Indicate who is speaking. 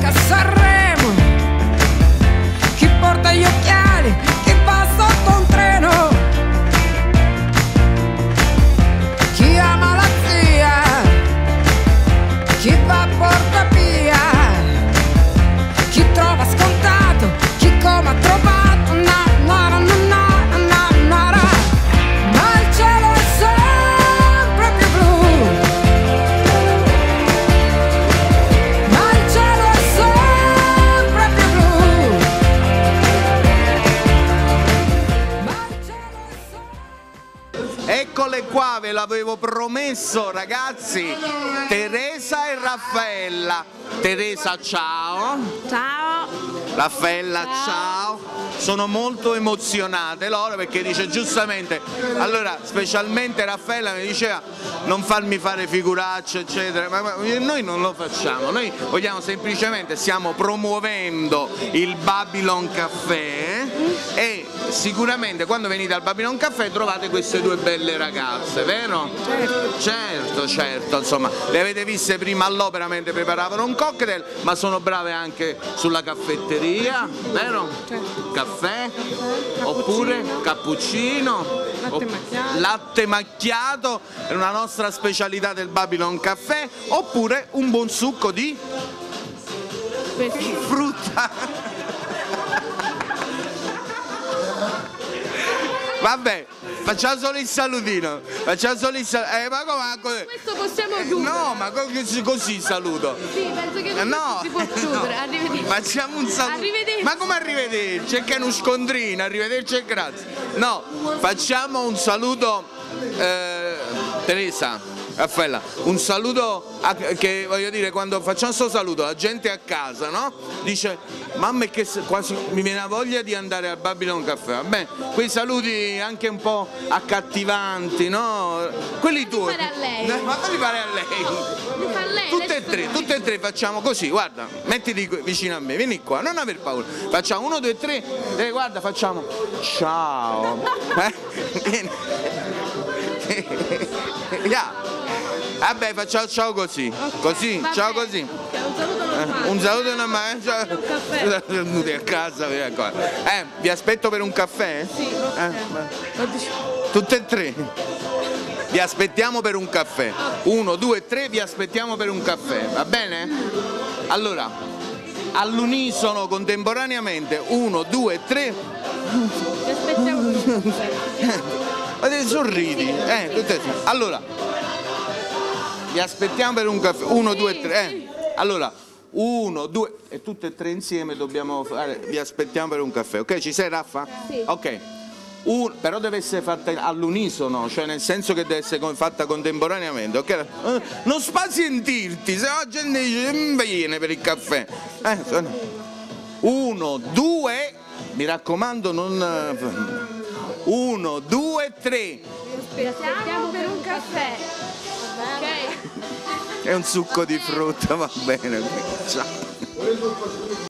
Speaker 1: casa. Qua, ve l'avevo promesso ragazzi. Teresa e Raffaella. Teresa ciao.
Speaker 2: Ciao.
Speaker 1: Raffaella ciao. Sono molto emozionate loro perché dice giustamente, allora specialmente Raffaella mi diceva non farmi fare figuracce eccetera, ma, ma noi non lo facciamo, noi vogliamo semplicemente, stiamo promuovendo il Babylon Caffè e sicuramente quando venite al Babylon Caffè trovate queste due belle ragazze, vero?
Speaker 2: Certo.
Speaker 1: Certo, certo, insomma, le avete viste prima all'opera mentre preparavano un cocktail, ma sono brave anche sulla caffetteria, vero?
Speaker 2: Certo.
Speaker 1: Caffè, oppure cappuccino,
Speaker 2: Latte macchiato.
Speaker 1: latte macchiato, è una nostra specialità del Babylon Caffè, oppure un buon succo di
Speaker 2: Pesci.
Speaker 1: frutta. Vabbè, facciamo solo il salutino. Facciamo solo il salutino. Eh, ma come?
Speaker 2: Questo possiamo chiudere.
Speaker 1: No, ma co- così, così saluto.
Speaker 2: Sì, penso che
Speaker 1: No,
Speaker 2: si può chiudere.
Speaker 1: no.
Speaker 2: Arrivederci.
Speaker 1: Facciamo un saluto.
Speaker 2: Arrivederci.
Speaker 1: Ma come arrivederci? È che è uno scontrino, arrivederci e grazie. No, facciamo un saluto, eh, Teresa, Raffaella, un saluto che voglio dire, quando facciamo questo saluto, la gente a casa, no? Dice, mamma che quasi mi viene la voglia di andare al Babylon Caffè. Vabbè, quei saluti anche un po' accattivanti, no? Quelli tuoi. Eh, Ma falli fare a lei. Tutte e tre, tutte e tre facciamo così, guarda, mettiti vicino a me, vieni qua, non aver paura. Facciamo uno, due, tre, e guarda, facciamo ciao. Eh? Vieni. Ya. Vabbè, facciamo ciao così. Così,
Speaker 2: Va
Speaker 1: ciao
Speaker 2: bene.
Speaker 1: così.
Speaker 2: Ok, Un saluto normale.
Speaker 1: Un saluto.
Speaker 2: Un caffè.
Speaker 1: Venuti a casa. Eh, vi aspetto per un caffè?
Speaker 2: Sì.
Speaker 1: Eh, Tutte e tre. Vi aspettiamo per un caffè. Uno, due, tre, vi aspettiamo per un caffè, va bene? Allora, all'unisono contemporaneamente, uno, due, tre,
Speaker 2: Ti aspettiamo per un caffè.
Speaker 1: ma sorridi. Eh, tutte e tre. Allora, vi aspettiamo per un caffè. Uno,
Speaker 2: Sì,
Speaker 1: due, tre. Eh. Allora, uno, due, e tutte e tre insieme dobbiamo fare. Vi aspettiamo per un caffè, ok? Ci sei, Raffa?
Speaker 2: Sì.
Speaker 1: Ok. Un- però deve essere fatta all'unisono, cioè nel senso che deve essere fatta contemporaneamente, ok? Eh, non spazientirti, se la gente dice "Mm, viene per il caffè. Eh, uno, due, mi raccomando non... Uno, due, tre.
Speaker 2: Ti aspettiamo per un caffè.
Speaker 1: È un succo di frutta, va bene. Ciao.